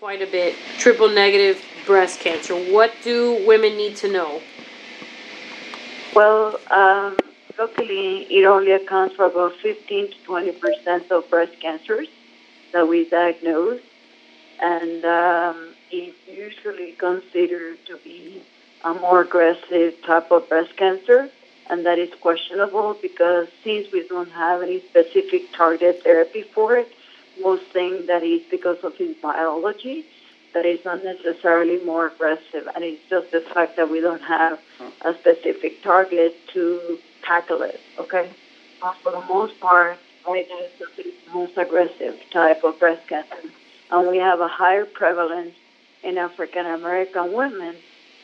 quite a bit triple negative breast cancer. What do women need to know? Well, um, luckily, it only accounts for about 15 to 20 percent of breast cancers that we diagnose, and um, it's usually considered to be a more aggressive type of breast cancer, and that is questionable because since we don't have any specific target therapy for it, most think that is because of his biology, that it's not necessarily more aggressive, and it's just the fact that we don't have a specific target to tackle it. Okay, but for the most part, it's the most aggressive type of breast cancer, and we have a higher prevalence in African American women,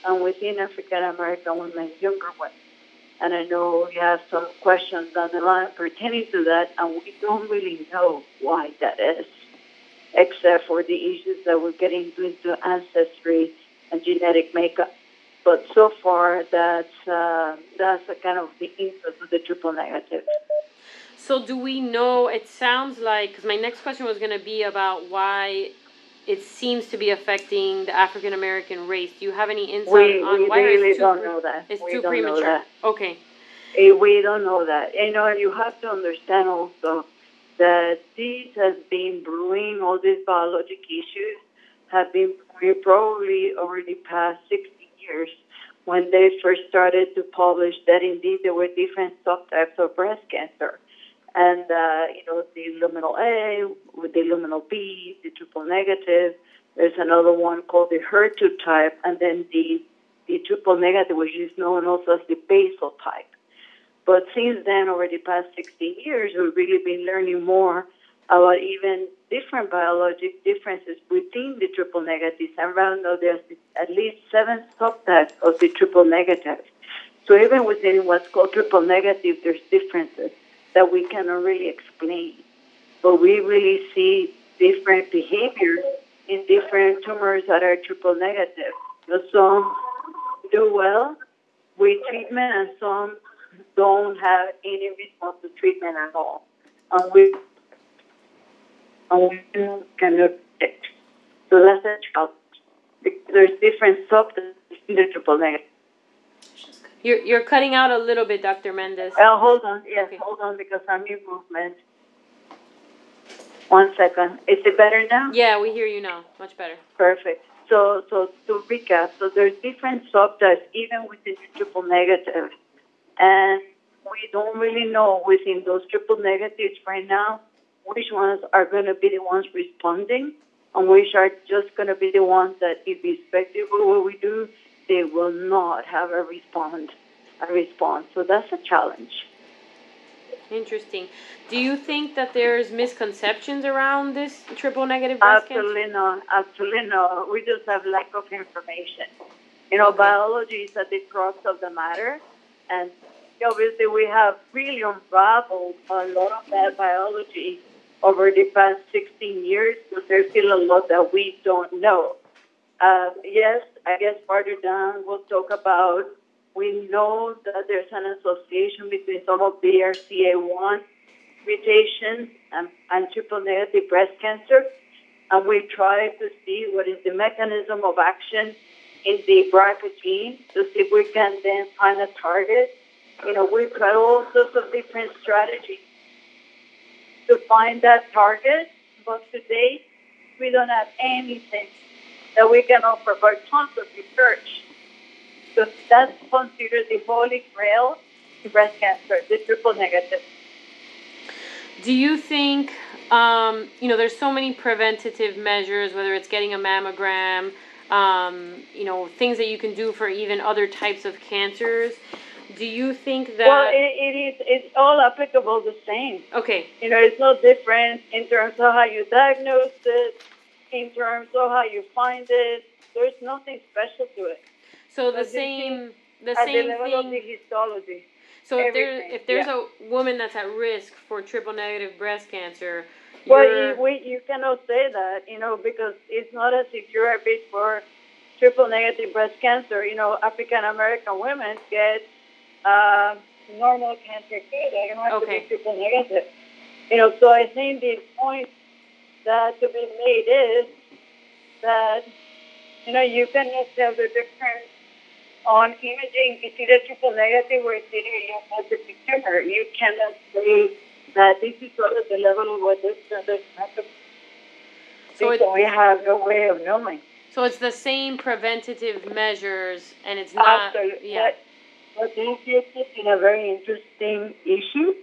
and within African American women, younger women. And I know you have some questions down the line pertaining to that, and we don't really know why that is, except for the issues that we're getting into ancestry and genetic makeup. But so far, that's uh, that's a kind of the interest of the triple negative. So, do we know? It sounds like because my next question was going to be about why it seems to be affecting the African American race. Do you have any insight We, on we why really it's too don't know that. It's we too premature. Okay. Eh, We don't know that. You know, you have to understand also that this has been brewing, all these biologic issues have been probably already past 60 years when they first started to publish that indeed there were different subtypes of breast cancer. And, uh, you know, the luminal A with the luminal B, the triple negative. There's another one called the HER2 type, and then the, the triple negative, which is known also as the basal type. But since then, over the past 60 years, we've really been learning more about even different biologic differences within the triple negatives. And right now, there's at least seven subtypes of the triple negative. So even within what's called triple negative, there's differences that we cannot really explain. But we really see different behaviors in different tumors that are triple negative. So some do well with treatment, and some don't have any response to treatment at all. And we, and we cannot predict. So that's a. There's different subtypes in the triple negative. You're you're cutting out a little bit, Dr. Mendez. Uh, hold on, yes, Okay. hold on, because I'm in movement. One second. Is it better now? Yeah, we hear you now. Much better. Perfect. So, so to recap, so there's different subtypes even within the triple negative, and we don't really know within those triple negatives right now which ones are going to be the ones responding, and which are just going to be the ones that, irrespective of what we do, they will not have a respond, a response. So that's a challenge. Interesting. Do you think that there's misconceptions around this triple negative breast cancer? Absolutely not. Absolutely not. We just have lack of information. You know, biology is at the crux of the matter, and obviously we have really unraveled a lot of that biology over the past 16 years, but there's still a lot that we don't know. Uh, yes, I guess further down we'll talk about. We know that there's an association between some of the BRCA1 mutations and, and triple negative breast cancer, and we try to see what is the mechanism of action in the BRCA gene to see if we can then find a target. You know, we try all sorts of different strategies to find that target, but today we don't have anything that we can offer for tons of research. So that's considered the holy grail to breast cancer, the triple negative. Do you think, um, you know, there's so many preventative measures, whether it's getting a mammogram, um, you know, things that you can do for even other types of cancers. Do you think that? Well, it, it is. It's all applicable the same. okay, You know, it's no different in terms of how you diagnose it, in terms of how you find it. There's nothing special to it. so the As same, the the same the thing. histology. So if there, if there's yeah. a woman that's at risk for triple negative breast cancer, Well, we, you cannot say that, you know, because it's not as if you're at risk for triple negative breast cancer. You know, African American women get uh, normal cancer too. They don't have Okay. to be triple negative. You know, so I think the point that to be made is that, you know, you cannot tell the difference on imaging. It's either triple negative or it's either you have tumor. You cannot say that this is sort of the level of what this does happen. So it- we have no way of knowing. So it's the same preventative measures, and it's not. Absolutely. Yeah. But, but this us in a very interesting issue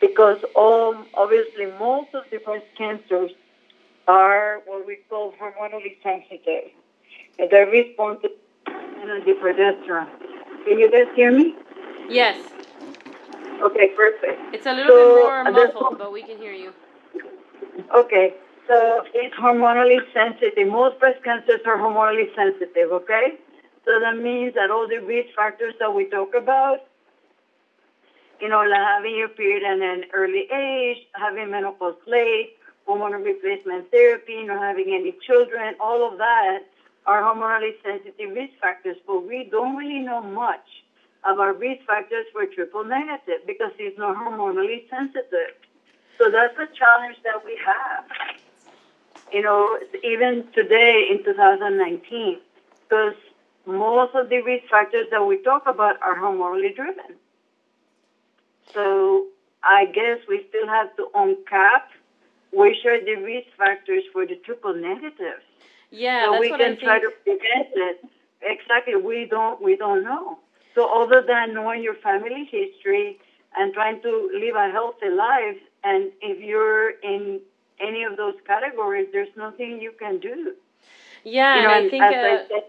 because um, obviously most of the breast cancers are what we call hormonally sensitive. And they're responsive to the progesterone. Can you guys hear me? Yes. Okay, perfect. It's a little So, bit more muffled, but we can hear you. Okay, so it's hormonally sensitive. Most breast cancers are hormonally sensitive, okay? So that means that all the risk factors that we talk about, you know, like having your period at an early age, having menopause late, hormone replacement therapy, not having any children, all of that are hormonally sensitive risk factors, but we don't really know much about risk factors for triple negative because it's not hormonally sensitive. So that's a challenge that we have. You know, even today in 2019, because most of the risk factors that we talk about are hormonally driven. So I guess we still have to uncap which are the risk factors for the triple negatives. Yeah, so that's we what I can think. try to prevent it. Exactly, we don't we don't know. So other than knowing your family history and trying to live a healthy life, and if you're in any of those categories, there's nothing you can do. yeah, you know, and I think uh, I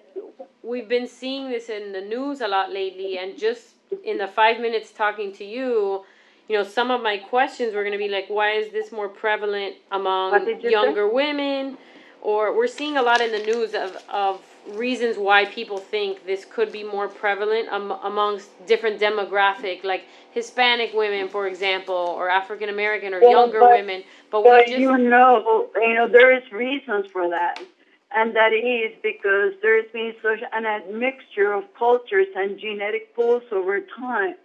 we've been seeing this in the news a lot lately, and just in the five minutes talking to you, you know, some of my questions were going to be like, why is this more prevalent among you younger women? Or we're seeing a lot in the news of, of reasons why people think this could be more prevalent am, amongst different demographic, like Hispanic women, for example, or African American or Well, younger but- women. But But just you know, you know, there is reasons for that, and that is because there's been such an admixture of cultures and genetic pools over time.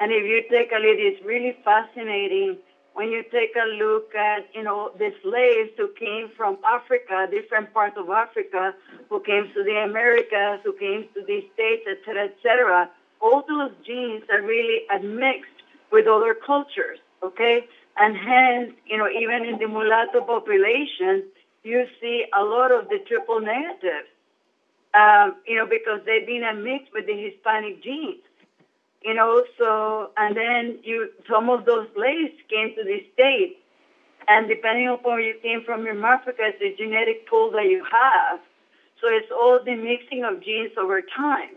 And if you take a look, it's really fascinating when you take a look at, you know, the slaves who came from Africa, different parts of Africa, who came to the Americas, who came to the States, et cetera, et cetera. All those genes are really admixed with other cultures, okay? And hence, you know, even in the mulatto population, you see a lot of the triple negatives, um, you know, because they've been admixed with the Hispanic genes you know so and then you some of those slaves came to the states and depending upon where you came from in africa it's the genetic pool that you have so it's all the mixing of genes over time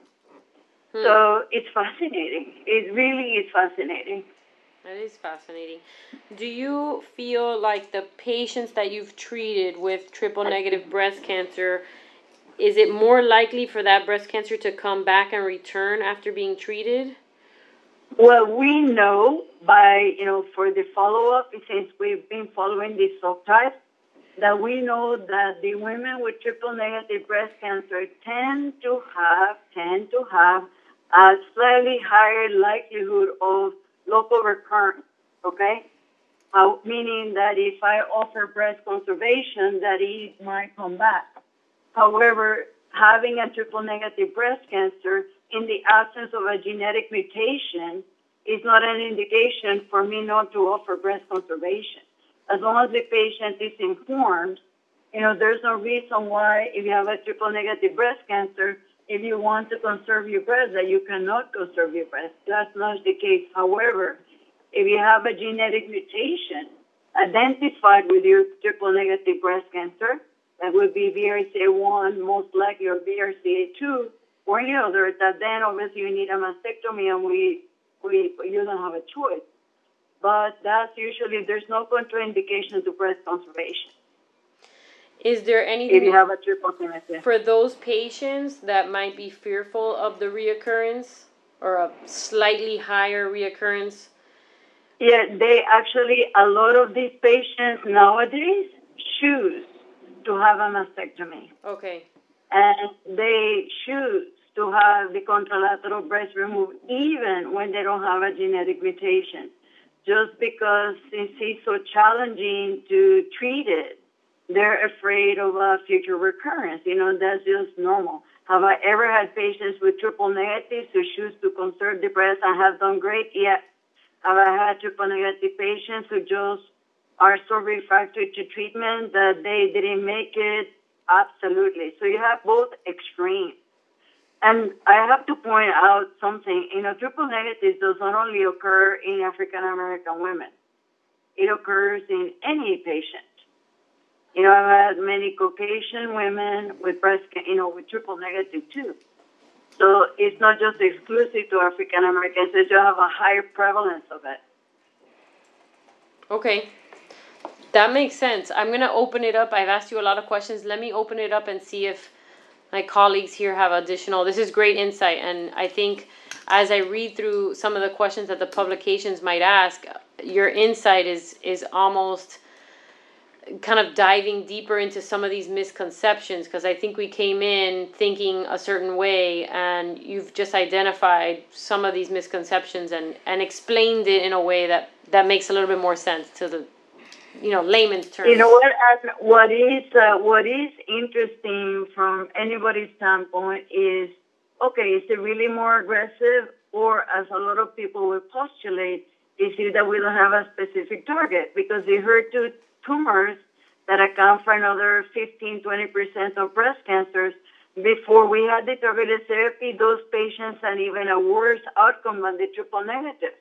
Hmm. so it's fascinating it really is fascinating That is fascinating. Do you feel like the patients that you've treated with triple negative breast cancer, is it more likely for that breast cancer to come back and return after being treated? Well we know by you know for the follow-up since we've been following these subtypes that we know that the women with triple negative breast cancer tend to have tend to have a slightly higher likelihood of local recurrence. Okay, uh, meaning that if I offer breast conservation, that it might come back. However, having a triple negative breast cancer in the absence of a genetic mutation is not an indication for me not to offer breast conservation. As long as the patient is informed, you know, there's no reason why if you have a triple negative breast cancer, if you want to conserve your breast, that you cannot conserve your breast. That's not the case. However, if you have a genetic mutation identified with your triple negative breast cancer, that would be BRCA1 most likely or BRCA2 or other, that then obviously you need a mastectomy and we, we, you don't have a choice. But that's usually, there's no contraindication to breast conservation Is there if you have a triple for those patients that might be fearful of the reoccurrence or a slightly higher reoccurrence? Yeah, they actually, a lot of these patients nowadays choose to have a mastectomy. Okay. and they choose to have the contralateral breast removed even when they don't have a genetic mutation, just because it's so challenging to treat it, they're afraid of a future recurrence. You know, that's just normal. Have I ever had patients with triple negatives who choose to conserve the breast and have done great? Yes. Have I had triple negative patients who just are so refractory to treatment that they didn't make it? Absolutely. So you have both extremes. And I have to point out something. You know, triple negatives does not only occur in African American women. It occurs in any patient. You know, I've had many Caucasian women with breast, you know, with triple negative too. So it's not just exclusive to African Americans, They just have a higher prevalence of it. Okay. That makes sense. I'm going to open it up. I've asked you a lot of questions. Let me open it up and see if my colleagues here have additional. This is great insight, and I think as I read through some of the questions that the publications might ask, your insight is is almost kind of diving deeper into some of these misconceptions because I think we came in thinking a certain way and you've just identified some of these misconceptions and, and explained it in a way that, that makes a little bit more sense to the you know layman's terms. You know what? And What is uh, what is interesting from anybody's standpoint is okay. Is it really more aggressive, or as a lot of people will postulate, is it that we don't have a specific target because the HER2 tumors that account for another 15, 20% of breast cancers. Before we had the targeted therapy, those patients had even a worse outcome than the triple negative.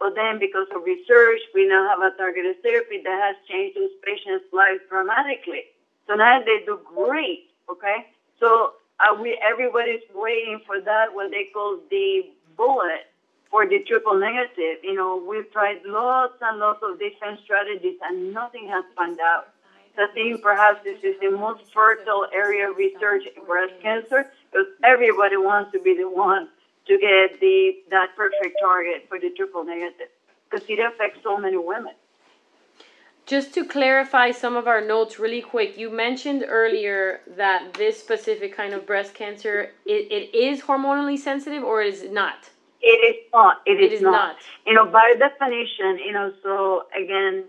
But then, because of research, we now have a targeted therapy that has changed those patients' lives dramatically. So now they do great. Okay, so uh, we everybody's waiting for that what they call the bullet for the triple negative. You know, we've tried lots and lots of different strategies, and nothing has panned out. So I think perhaps this is the most fertile area of research in breast cancer because everybody wants to be the one to get the that perfect target for the triple negative because it affects so many women. Just to clarify some of our notes really quick, you mentioned earlier that this specific kind of breast cancer it, it is hormonally sensitive or is it not? It is not. It, it is, not. not. You know, by definition, you know, so again,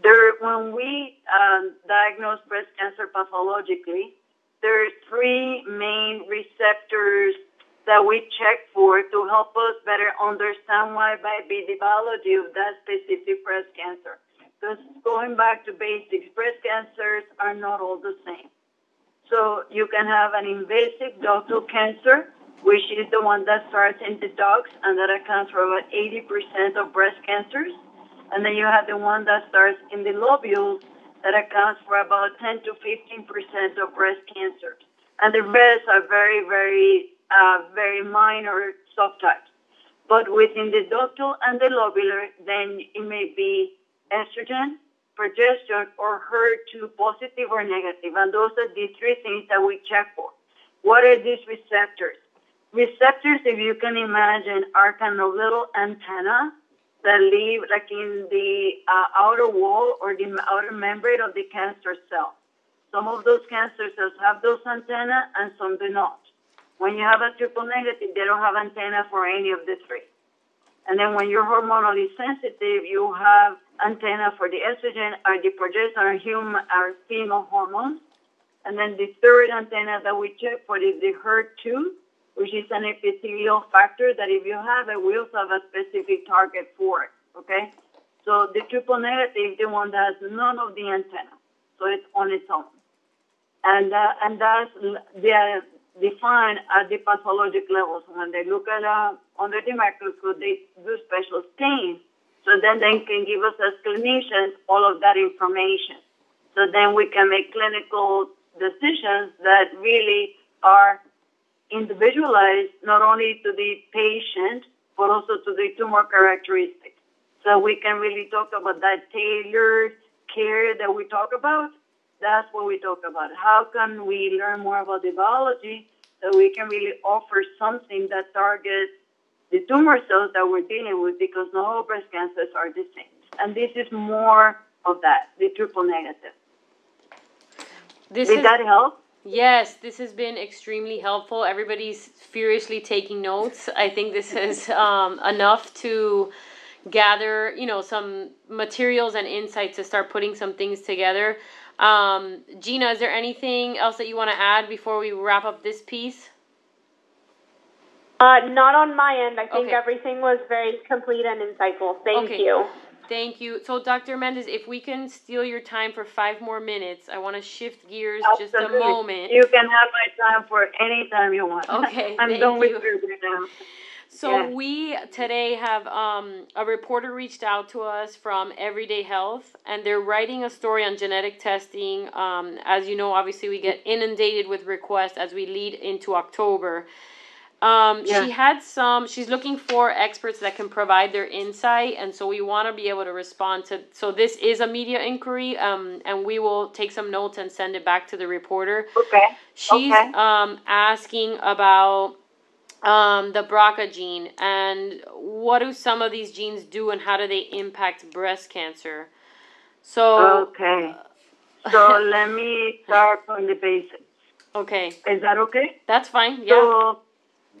there, when we um, diagnose breast cancer pathologically, there are three main receptors that we check for to help us better understand why might be the biology of that specific breast cancer. Because going back to basics, breast cancers are not all the same. So you can have an invasive ductal cancer, which is the one that starts in the ducts and that accounts for about 80% of breast cancers. And then you have the one that starts in the lobules that accounts for about 10 to 15% of breast cancers. And the rest are very, very, very minor subtypes. But within the ductal and the lobular, then it may be estrogen, progesterone, or HER2 positive or negative. And those are the three things that we check for. What are these receptors? Receptors, if you can imagine, are kind of little antenna that live like in the uh, outer wall or the outer membrane of the cancer cell. Some of those cancer cells have those antenna and some do not. When you have a triple negative, they don't have antenna for any of the three. And then when you're hormonally sensitive, you have antenna for the estrogen or the progesterone, human or female hormones. And then the third antenna that we check for is the HER2, which is an epithelial factor that if you have it, we also have a specific target for it, okay? So the triple negative, is the one that has none of the antenna, so it's on its own. And, uh, and that's they are defined at the pathologic levels. When they look at uh, under the microscope, they do special stains. So then they can give us as clinicians all of that information. So then we can make clinical decisions that really are individualized not only to the patient, but also to the tumor characteristics. So we can really talk about that tailored care that we talk about. That's what we talk about. How can we learn more about the biology so we can really offer something that targets the tumor cells that we're dealing with because not all breast cancers are the same. And this is more of that, the triple negative. This Did is, that help? Yes, this has been extremely helpful. Everybody's furiously taking notes. I think this is um, enough to gather, you know, some materials and insights to start putting some things together. Um, Gina, is there anything else that you want to add before we wrap up this piece? Uh, not on my end. I think Okay. everything was very complete and insightful. Thank Okay. you. Thank you. So, Dr. Mendez, if we can steal your time for five more minutes, I want to shift gears just a moment. You can have my time for any time you want. Okay, I'm done with you. now. So Yeah. we today have um, a reporter reached out to us from Everyday Health, and they're writing a story on genetic testing. Um, as you know, obviously we get inundated with requests as we lead into October. Um, Yeah. She had some. She's looking for experts that can provide their insight, and so we want to be able to respond to. So this is a media inquiry, um, and we will take some notes and send it back to the reporter. Okay. She's Okay. um, asking about um, the BRCA gene and what do some of these genes do and how do they impact breast cancer? So, Okay. So let me start from the basics. okay, Is that okay? that's fine. Yeah. So,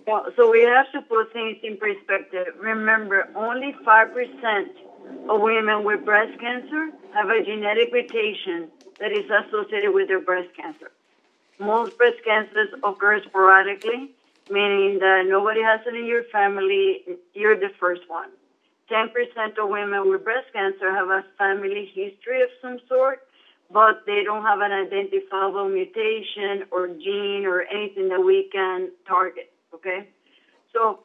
well, so we have to put things in perspective. Remember, only 5% of women with breast cancer have a genetic mutation that is associated with their breast cancer. Most breast cancers occur sporadically, meaning that nobody has it in your family, you're the first one. 10% of women with breast cancer have a family history of some sort, but they don't have an identifiable mutation or gene or anything that we can target. Okay? So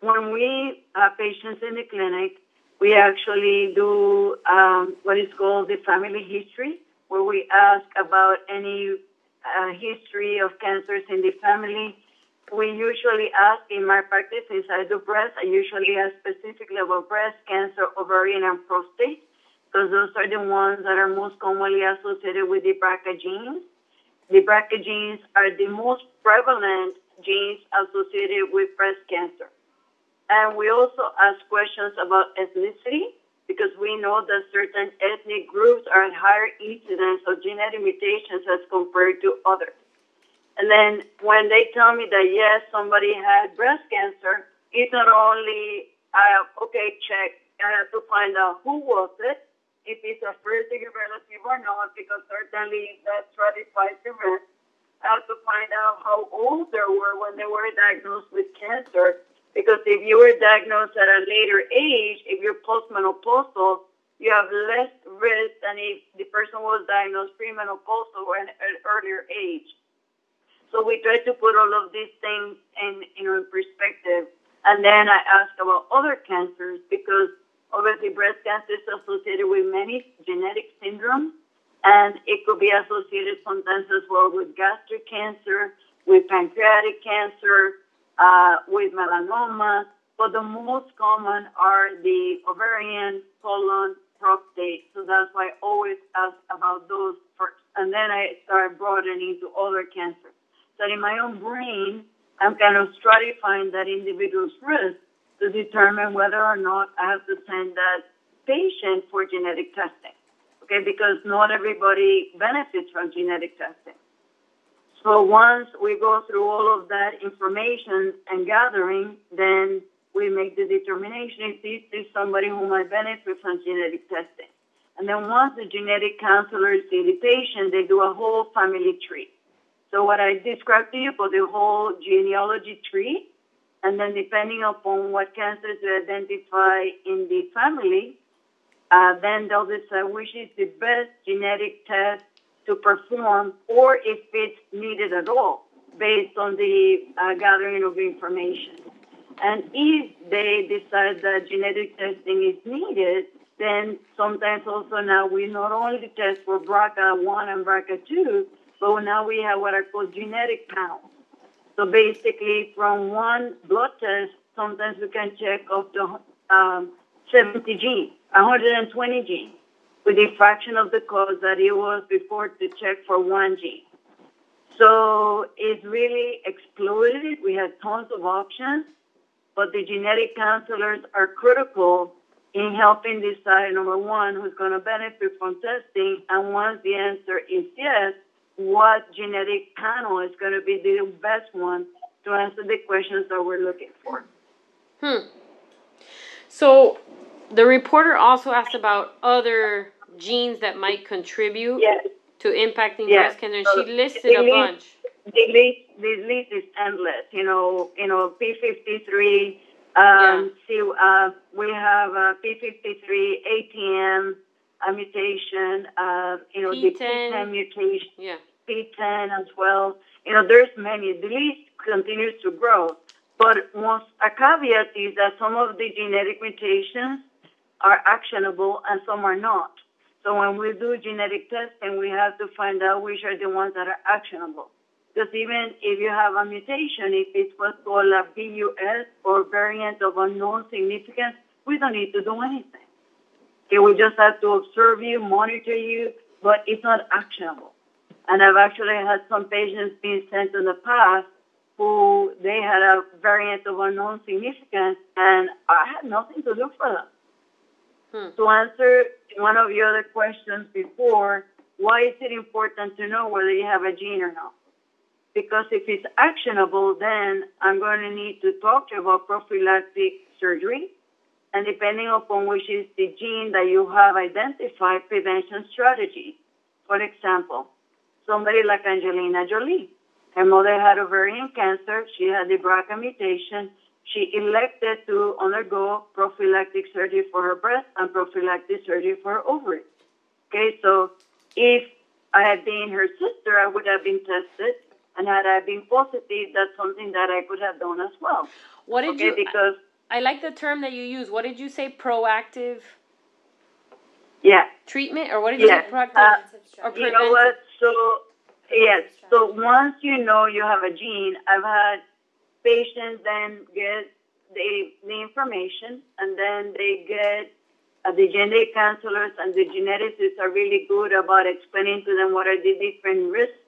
when we have patients in the clinic, we actually do um, what is called the family history, where we ask about any uh, history of cancers in the family. We usually ask in my practice inside the breast, I usually ask specifically about breast cancer, ovarian, and prostate, because those are the ones that are most commonly associated with the BRCA genes. The BRCA genes are the most prevalent genes associated with breast cancer. And we also ask questions about ethnicity because we know that certain ethnic groups are at higher incidence of genetic mutations as compared to others. And then when they tell me that yes, somebody had breast cancer, it's not only I have, okay, check. I have to find out who was it, if it's a first degree relative or not, because certainly that stratifies the risk. I have to find out how old they were when they were diagnosed with cancer. Because if you were diagnosed at a later age, if you're postmenopausal, you have less risk than if the person was diagnosed premenopausal or at an earlier age. So we try to put all of these things in, in perspective. And then I ask about other cancers because obviously breast cancer is associated with many genetic syndromes and it could be associated sometimes as well with gastric cancer, with pancreatic cancer, uh, with melanoma. But the most common are the ovarian, colon, prostate. So that's why I always ask about those first. And then I start broadening to other cancers. So in my own brain, I'm kind of stratifying that individual's risk to determine whether or not I have to send that patient for genetic testing. Okay, because not everybody benefits from genetic testing. So once we go through all of that information and gathering, then we make the determination if this is somebody who might benefit from genetic testing. And then once the genetic counselors see the patient, they do a whole family tree. So what I described to you for the whole genealogy tree, and then depending upon what cancers they identify in the family, uh, then they'll decide which is the best genetic test to perform or if it's needed at all based on the uh, gathering of information. And if they decide that genetic testing is needed, then sometimes also now we not only test for BRCA1 and BRCA2, but now we have what are called genetic panels. So basically, from one blood test, sometimes we can check up to um, 70 genes, 120 genes, with a fraction of the cost that it was before to check for one gene. So it's really exploded. We have tons of options, but the genetic counselors are critical in helping decide, number one, who's going to benefit from testing, and once the answer is yes, what genetic panel is going to be the best one to answer the questions that we're looking for. Hmm. So the reporter also asked about other genes that might contribute. Yes. to impacting Yeah, breast cancer, and so she listed a bunch. the list the list is endless. You know, you know, P fifty three. Yeah. Um, see, uh, we have uh, P fifty three ATM a mutation. Uh, you know, the PTEN. PTEN mutation, Yeah. PTEN as well. You know, there's many. The list continues to grow. But most a caveat is that some of the genetic mutations are actionable and some are not. So when we do genetic testing, we have to find out which are the ones that are actionable. Because even if you have a mutation, if it's what's called a VUS or variant of unknown significance, we don't need to do anything. Okay, we just have to observe you, monitor you, but it's not actionable. And I've actually had some patients being sent in the past who they had a variant of unknown significance, and I had nothing to do for them. Hmm. To answer one of your other questions before, why is it important to know whether you have a gene or not? Because if it's actionable, then I'm going to need to talk to you about prophylactic surgery. And depending upon which is the gene that you have identified, prevention strategy. For example, somebody like Angelina Jolie. Her mother had ovarian cancer. She had the BRCA mutation. She elected to undergo prophylactic surgery for her breast and prophylactic surgery for her ovaries. Okay, so if I had been her sister, I would have been tested, and had I been positive, that's something that I could have done as well. What did Okay, you? because I like the term that you use. What did you say? Proactive yeah, treatment, or what did you say? Proactive uh, or You know what? So, yes. So once you know you have a gene, I've had patients then get the, the information and then they get uh, the genetic counselors and the geneticists are really good about explaining to them what are the different risks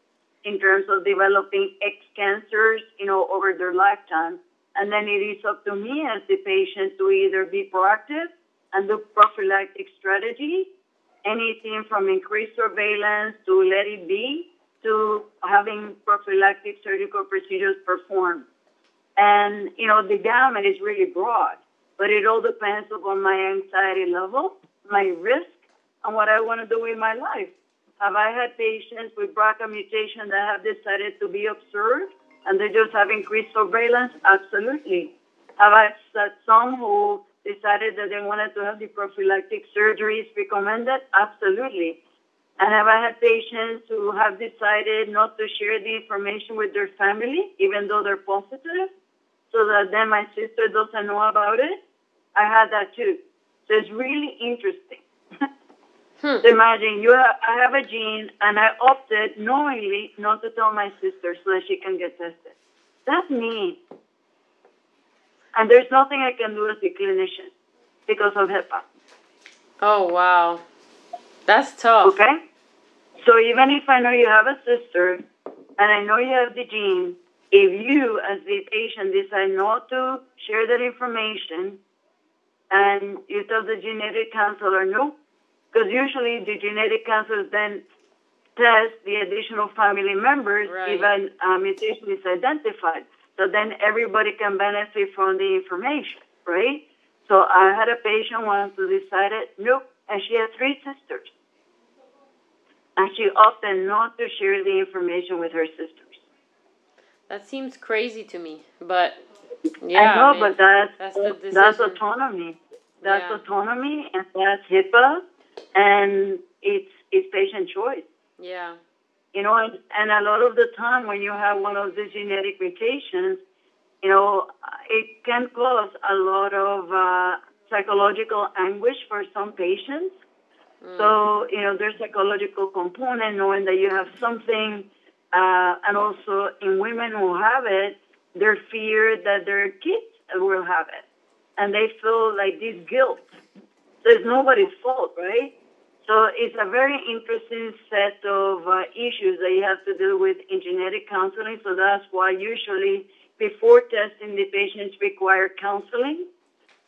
in terms of developing X cancers, you know, over their lifetime. And then it is up to me as the patient to either be proactive and do prophylactic strategy anything from increased surveillance to let it be to having prophylactic surgical procedures performed. And, you know, the gamut is really broad, but it all depends upon my anxiety level, my risk, and what I want to do in my life. Have I had patients with BRCA mutation that have decided to be observed and they just have increased surveillance? Absolutely. Have I had some who decided that they wanted to have the prophylactic surgeries recommended? Absolutely. And have I had patients who have decided not to share the information with their family, even though they're positive, so that then my sister doesn't know about it? I had that too. So it's really interesting. Hmm. Imagine you have, I have a gene and I opted knowingly not to tell my sister so that she can get tested. That's mean. And there's nothing I can do as a clinician because of HIPAA. Oh wow, that's tough. Okay? So even if I know you have a sister and I know you have the gene, if you as the patient decide not to share that information and you tell the genetic counselor no, because usually the genetic counselors then test the additional family members Right. if a uh, mutation is identified. So then everybody can benefit from the information, right? So I had a patient once who decided nope, and she had three sisters. And she opted not to share the information with her sisters. That seems crazy to me, but yeah, I know, man. but that's That's that's, autonomy. That's Yeah. autonomy, and that's HIPAA, and it's it's patient choice. yeah, You know, and, and a lot of the time when you have one of these genetic mutations, you know, it can cause a lot of uh, psychological anguish for some patients. Mm. So, you know, there's psychological component knowing that you have something, uh, and also in women who have it, their fear that their kids will have it. And they feel like this guilt. So it's nobody's fault, right? So it's a very interesting set of uh, issues that you have to deal with in genetic counseling. So that's why usually before testing, the patients require counseling.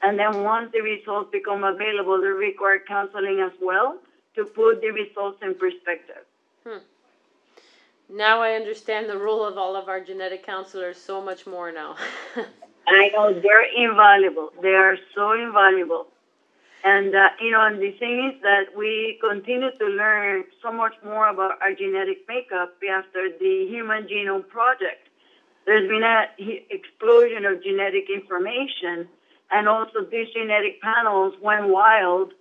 And then once the results become available, they require counseling as well to put the results in perspective. now I understand the role of all of our genetic counselors so much more now. I know they're invaluable. They are so invaluable. And, uh, you know, and the thing is that we continue to learn so much more about our genetic makeup after the Human Genome Project. There's been an explosion of genetic information, and also these genetic panels went wild.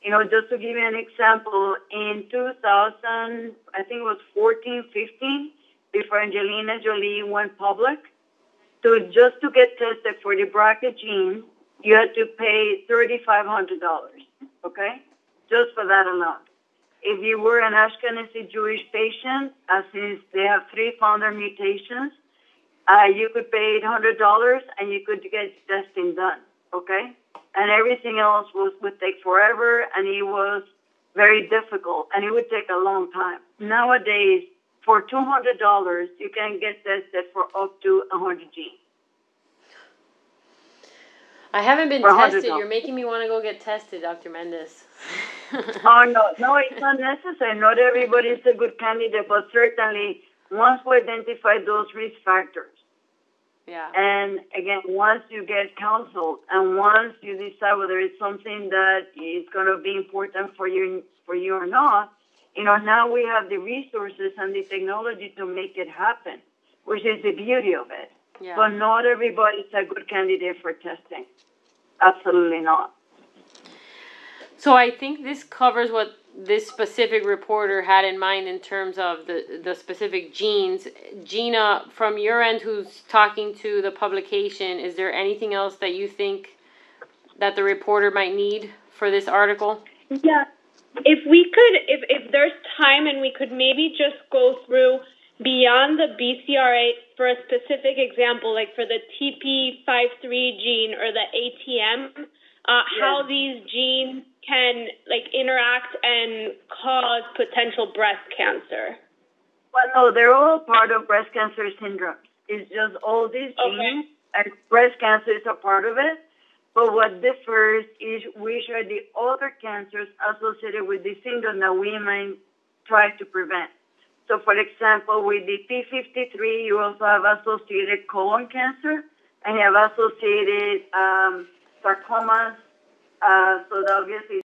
You know, just to give you an example, in 2000, I think it was 14, 15, before Angelina Jolie went public, to just to get tested for the BRCA gene, you had to pay $3,500, okay? Just for that alone. If you were an Ashkenazi Jewish patient, uh, since they have three founder mutations, uh, you could pay $800 and you could get testing done, okay? And everything else was, would take forever and it was very difficult and it would take a long time. Nowadays, for $200, you can get tested for up to 100 genes. I haven't been tested. You're making me want to go get tested, Dr. Mendez. Oh no, no, it's not necessary. Not everybody is a good candidate, but certainly once we identify those risk factors, yeah. and again, once you get counseled, and once you decide whether it's something that is going to be important for you, for you or not, you know, now we have the resources and the technology to make it happen, which is the beauty of it. Yeah. But not everybody is a good candidate for testing. Absolutely not. So I think this covers what this specific reporter had in mind in terms of the, the specific genes. Gina, from your end, who's talking to the publication, is there anything else that you think that the reporter might need for this article? Yeah. If we could, if, if there's time and we could maybe just go through beyond the BRCA for a specific example, like for the TP53 gene or the ATM, uh, how these genes can like interact and cause potential breast cancer. Well, no, they're all part of breast cancer syndrome. It's just all these Okay. genes, and breast cancer is a part of it. But what differs is which are the other cancers associated with the syndrome that we might try to prevent. So, for example, with the P53, you also have associated colon cancer, and you have associated um, sarcomas. Uh, so obviously